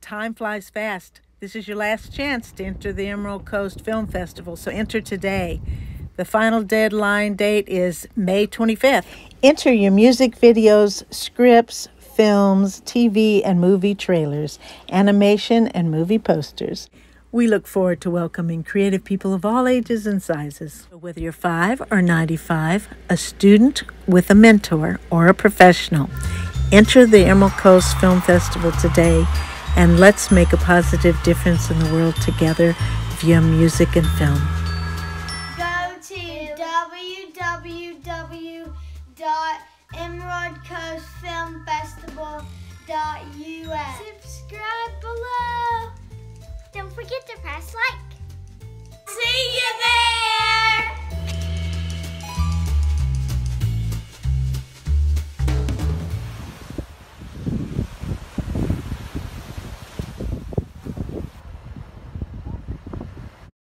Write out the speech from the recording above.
time flies fast. This is your last chance to enter the Emerald Coast Film Festival, so enter today. The final deadline date is May 25th. Enter your music videos, scripts, films, TV and movie trailers, animation, and movie posters. We look forward to welcoming creative people of all ages and sizes. Whether you're 5 or 95, a student with a mentor, or a professional, enter the Emerald Coast Film Festival today and let's make a positive difference in the world together via music and film. Go to www.emeraldcoastfilmfestival.us. Subscribe below.